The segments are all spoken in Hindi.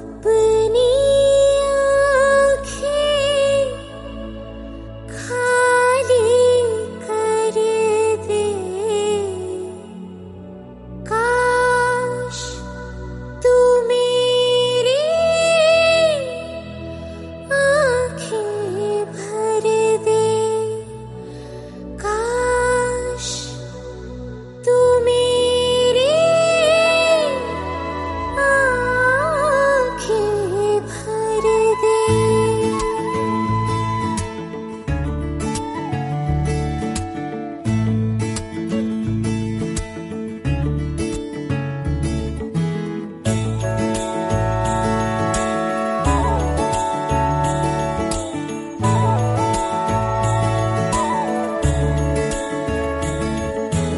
be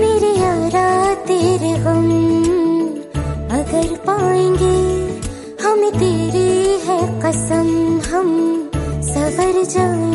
मेरे यारा तेरे गम। अगर पाएँगे हम तेरी है कसम हम सवर जाए।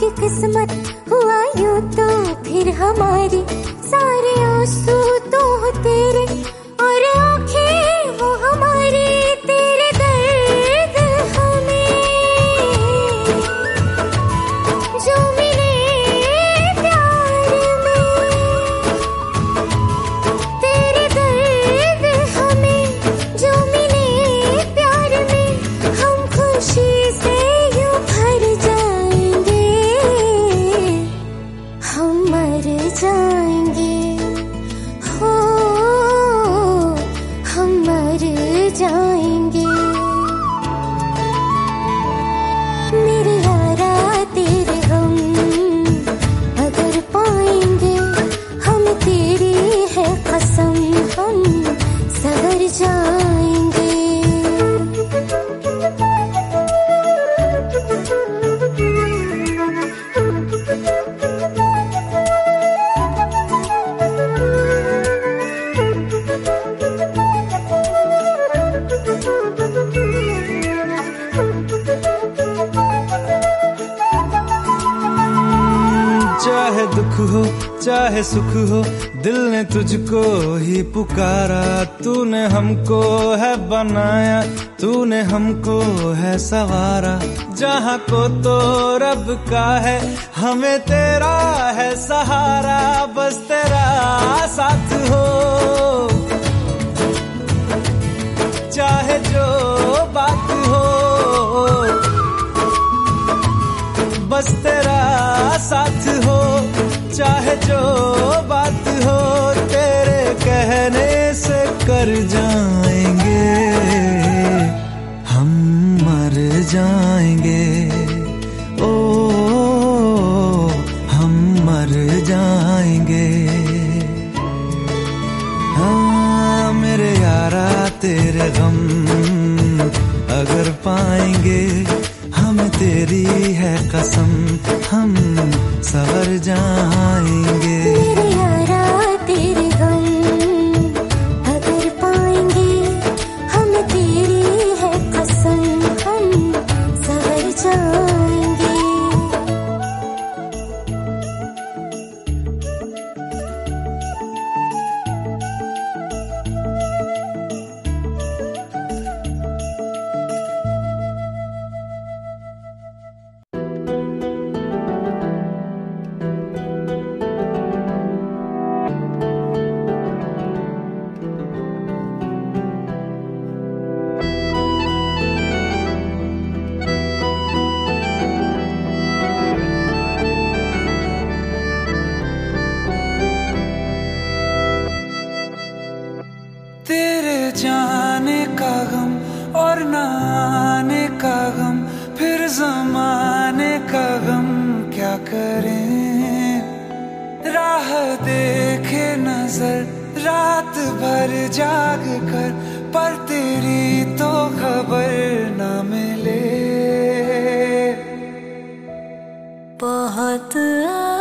की किस्मत हुआ यू तो फिर हमारी सारे आँसू तो तेरे सुख हो, दिल ने तुझको ही पुकारा, तूने हमको है बनाया, तूने हमको है सवारा। जहाँ को तो रब का है, हमें तेरा है सहारा, बस तेरा साथ हो। चाहे जो बात हो, बस तेरा साथ चाहे जो बात हो, तेरे कहने से कर जाएँगे। हम मर जाएँगे। ओ, हम मर जाएँगे। हाँ मेरे यारा, तेरे गम अगर पाएँगे, हम तेरी है कसम, हम सवर जहाँ राह देखे नज़र, रात भर जाग कर, पर तेरी तो खबर न मिले। बहुत आई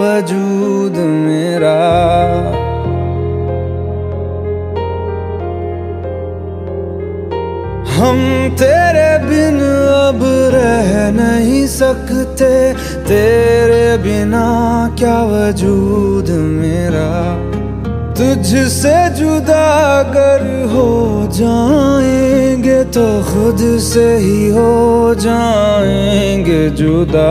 वजूद मेरा। हम तेरे बिन अब रह नहीं सकते। तेरे बिना क्या वजूद मेरा। तुझसे जुदा अगर हो जाएँगे तो खुद से ही हो जाएँगे जुदा।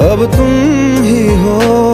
अब तुम ही हो।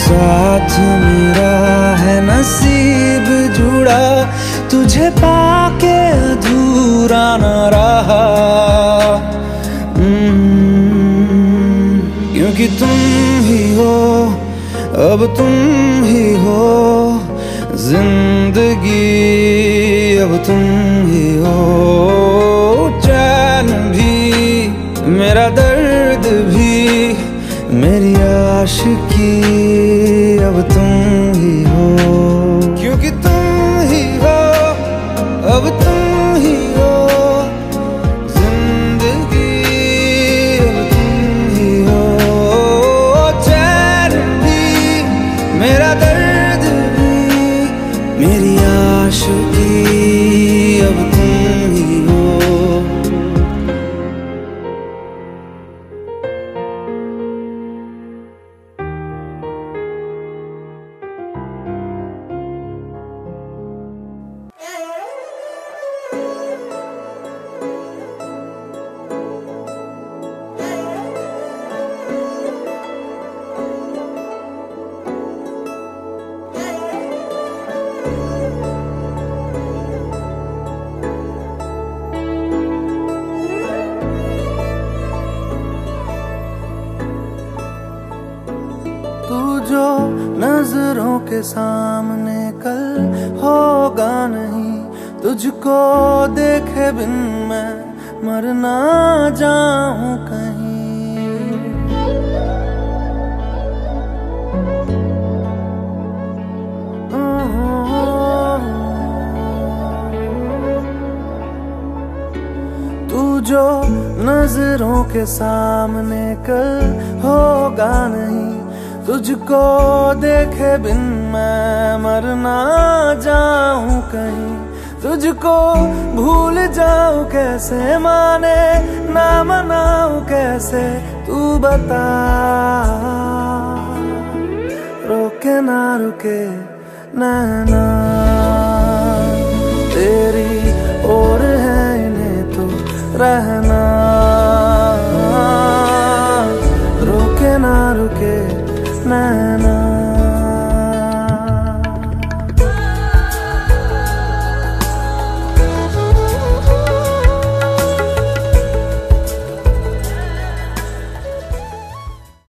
साथ मेरा है नसीब जुड़ा तुझे पाके अधूरा न रहा। हम्म, क्योंकि तुम ही हो अब तुम ही हो ज़िंदगी अब तुम ही हो। चैन भी मेरा दर्द भी मेरी आशिकी के सामने कल होगा नहीं। तुझको देखे बिन मैं मर ना जाऊँ कहीं। जो नज़रों के सामने कल होगा नहीं। तुझको देखे बिन मैं मर ना जाऊँ कहीं। तुझको भूल जाऊँ कैसे, माने ना मनाऊं कैसे, तू बता। रोके ना, रुके, नैना। तेरी ओर है इन्हें तो रहना। रोके ना, रुके नैना